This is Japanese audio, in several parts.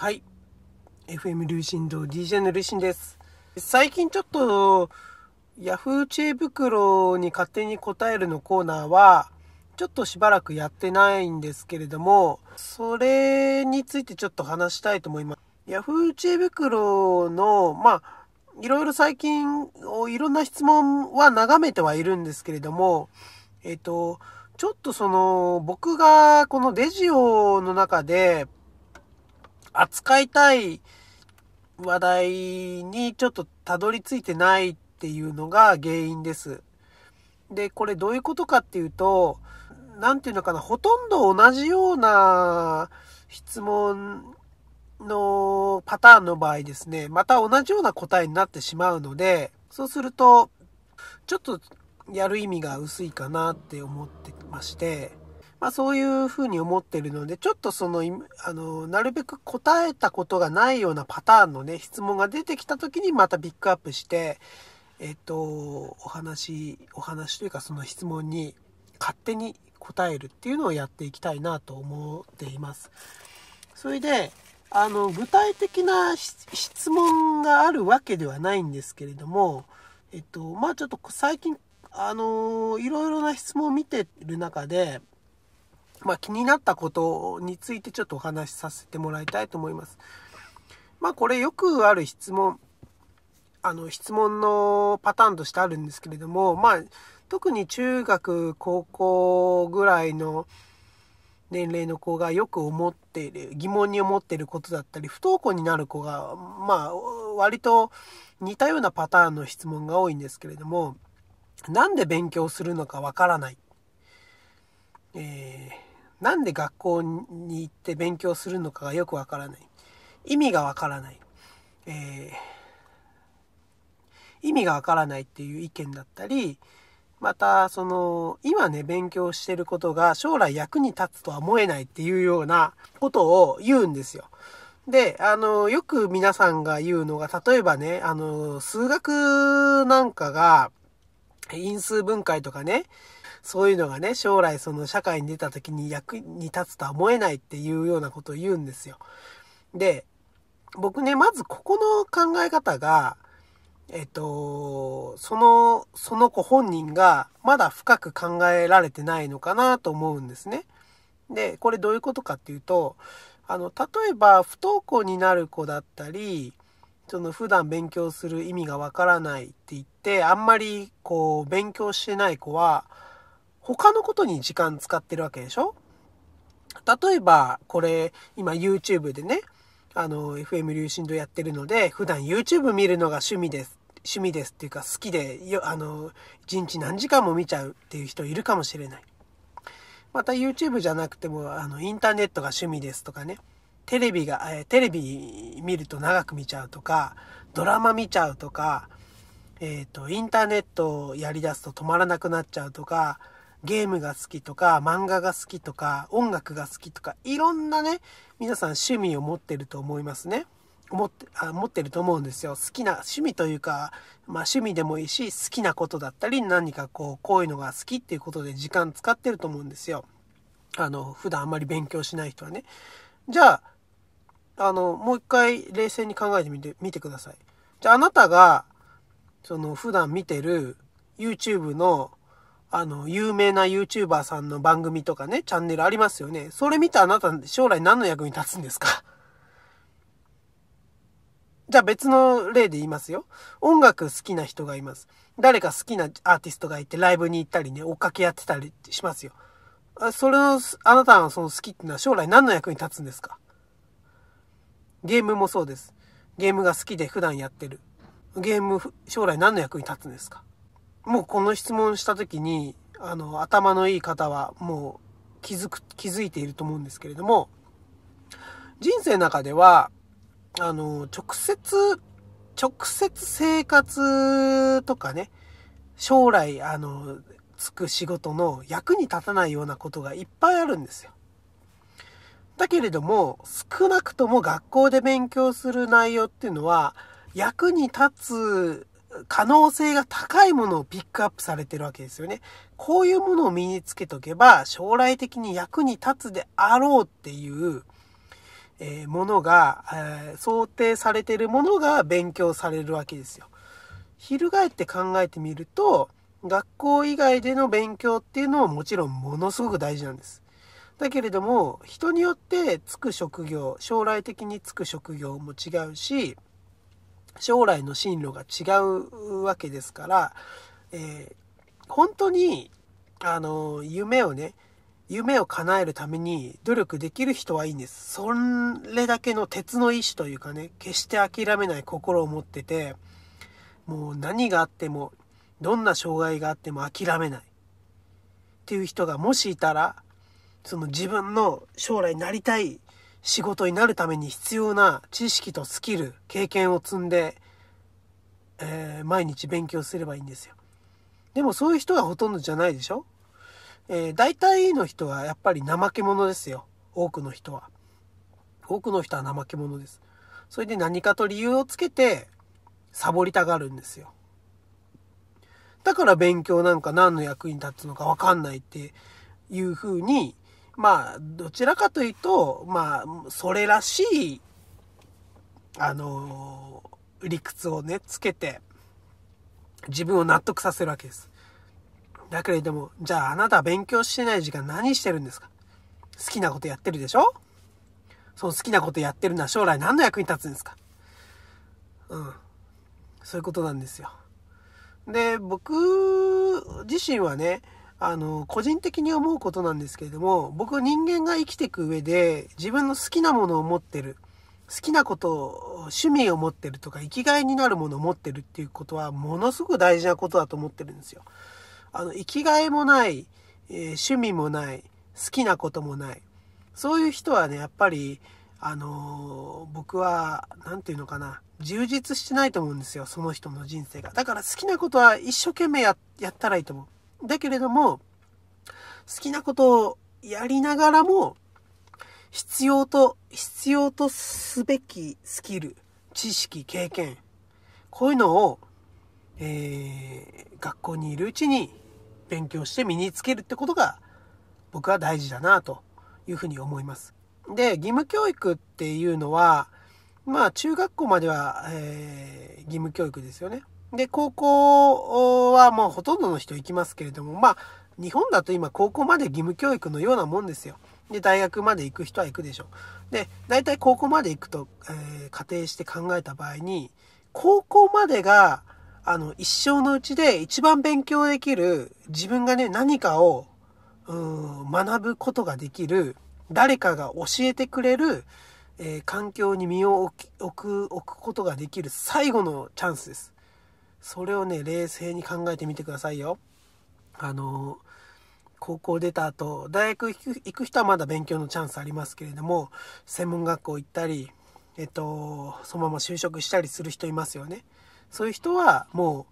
はい。FM 流進堂 DJ の流進です。最近ちょっと Yahoo 知恵袋に勝手に答えるのコーナーはちょっとしばらくやってないんですけれども、それについてちょっと話したいと思います。Yahoo 知恵袋の、まあ、いろいろ最近いろんな質問は眺めてはいるんですけれども、えっ、と、ちょっとその僕がこのデジオの中で扱いたい話題にちょっとたどり着いてないっていうのが原因です。で、これどういうことかっていうと、なんていうのかな、ほとんど同じような質問のパターンの場合ですね、また同じような答えになってしまうので、そうすると、ちょっとやる意味が薄いかなって思ってまして、まあそういうふうに思ってるので、ちょっとその、あの、なるべく答えたことがないようなパターンのね、質問が出てきた時にまたピックアップして、えっと、お話、お話というかその質問に勝手に答えるっていうのをやっていきたいなと思っています。それで、あの、具体的な質問があるわけではないんですけれども、えっと、まあちょっと最近、あの、いろいろな質問を見てる中で、まあ、気になったことについてちょっとお話しさせてもらいたいと思います。まあこれよくある質問、あの質問のパターンとしてあるんですけれども、まあ特に中学、高校ぐらいの年齢の子がよく思っている、疑問に思っていることだったり、不登校になる子が、まあ割と似たようなパターンの質問が多いんですけれども、なんで勉強するのかわからない。えーなんで学校に行って勉強するのかがよくわからない。意味がわからない。えー、意味がわからないっていう意見だったり、また、その、今ね、勉強してることが将来役に立つとは思えないっていうようなことを言うんですよ。で、あの、よく皆さんが言うのが、例えばね、あの、数学なんかが、因数分解とかね、そういうのがね、将来その社会に出た時に役に立つとは思えないっていうようなことを言うんですよ。で、僕ね、まずここの考え方が、えっと、その、その子本人がまだ深く考えられてないのかなと思うんですね。で、これどういうことかっていうと、あの、例えば不登校になる子だったり、その普段勉強する意味がわからないって言って、あんまりこう勉強してない子は、他のことに時間使ってるわけでしょ？例えば、これ、今 YouTube でね、あの、FM 流進度やってるので、普段 YouTube 見るのが趣味です。趣味ですっていうか好きで、よあの、一日何時間も見ちゃうっていう人いるかもしれない。また YouTube じゃなくても、あの、インターネットが趣味ですとかね、テレビが、えテレビ見ると長く見ちゃうとか、ドラマ見ちゃうとか、えっ、ー、と、インターネットをやり出すと止まらなくなっちゃうとか、ゲームが好きとか、漫画が好きとか、音楽が好きとか、いろんなね、皆さん趣味を持ってると思いますね。思って、あ持ってると思うんですよ。好きな、趣味というか、まあ趣味でもいいし、好きなことだったり、何かこう、こういうのが好きっていうことで時間使ってると思うんですよ。あの、普段あんまり勉強しない人はね。じゃあ、あの、もう一回冷静に考えてみて、みてください。じゃああなたが、その普段見てる YouTube のあの、有名な YouTuber さんの番組とかね、チャンネルありますよね。それ見てあなた将来何の役に立つんですか？じゃあ別の例で言いますよ。音楽好きな人がいます。誰か好きなアーティストがいてライブに行ったりね、追っかけやってたりしますよ。それの、あなたのその好きっていうのは将来何の役に立つんですか？ゲームもそうです。ゲームが好きで普段やってる。ゲーム将来何の役に立つんですか？もうこの質問した時に、あの、頭のいい方はもう気づく、気づいていると思うんですけれども、人生の中では、あの、直接、直接生活とかね、将来、あの、つく仕事の役に立たないようなことがいっぱいあるんですよ。だけれども、少なくとも学校で勉強する内容っていうのは、役に立つ可能性が高いものをピックアップされてるわけですよね。こういうものを身につけとけば、将来的に役に立つであろうっていう、え、ものが、え、想定されてるものが勉強されるわけですよ。翻って考えてみると、学校以外での勉強っていうのももちろんものすごく大事なんです。だけれども、人によってつく職業、将来的につく職業も違うし、将来の進路が違うわけですから、えー、本当に、あの、夢をね、夢を叶えるために努力できる人はいいんです。それだけの鉄の意志というかね、決して諦めない心を持ってて、もう何があっても、どんな障害があっても諦めない。っていう人がもしいたら、その自分の将来なりたい仕事になるために必要な知識とスキル、経験を積んで、えー、毎日勉強すればいいんですよ。でもそういう人がほとんどじゃないでしょ？えー、大体の人はやっぱり怠け者ですよ。多くの人は。多くの人は怠け者です。それで何かと理由をつけて、サボりたがるんですよ。だから勉強なんか何の役に立つのかわかんないっていうふうに、まあ、どちらかというと、まあ、それらしい、あの理屈をね、つけて、自分を納得させるわけです。だけれども、じゃああなたは勉強してない時間何してるんですか？好きなことやってるでしょ？その好きなことやってるのは将来何の役に立つんですか？うん。そういうことなんですよ。で、僕自身はね、あの、個人的に思うことなんですけれども、僕は人間が生きていく上で自分の好きなものを持ってる、好きなことを、趣味を持ってるとか生きがいになるものを持ってるっていうことはものすごく大事なことだと思ってるんですよ。あの、生きがいもない、えー、趣味もない、好きなこともない。そういう人はね、やっぱり、あのー、僕は、何て言うのかな、充実してないと思うんですよ、その人の人生が。だから好きなことは一生懸命ややったらいいと思う。だけれども、好きなことをやりながらも、必要と、必要とすべきスキル、知識、経験、こういうのを、えー、学校にいるうちに勉強して身につけるってことが僕は大事だなというふうに思います。で、義務教育っていうのは、まあ中学校までは、えー、義務教育ですよね。で、高校はもうほとんどの人行きますけれども、まあ日本だと今高校まで義務教育のようなもんですよ。で、大学まで行く人は行くでしょう。で、大体高校まで行くと、えー、仮定して考えた場合に、高校までがあの、一生のうちで一番勉強できる、自分がね、何かを、うん、学ぶことができる、誰かが教えてくれる、えー、環境に身を置く、置くことができる最後のチャンスです。それをね、冷静に考えてみてくださいよ。あの、高校出た後、大学行く人はまだ勉強のチャンスありますけれども、専門学校行ったり、えっと、そのまま就職したりする人いますよね。そういう人はも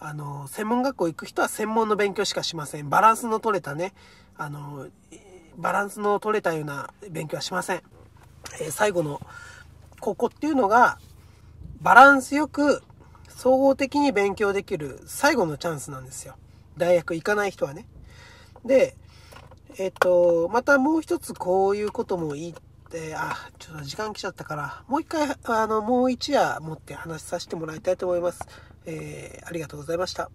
う、あの、専門学校行く人は専門の勉強しかしません。バランスの取れたね、あの、バランスの取れたような勉強はしません。えー、最後の、ここっていうのが、バランスよく、総合的に勉強できる最後のチャンスなんですよ。大学行かない人はね。で、えっ、と、またもう一つこういうことも言って、あ、ちょっと時間来ちゃったから、もう一回、あの、もう一夜持って話させてもらいたいと思います。えー、ありがとうございました。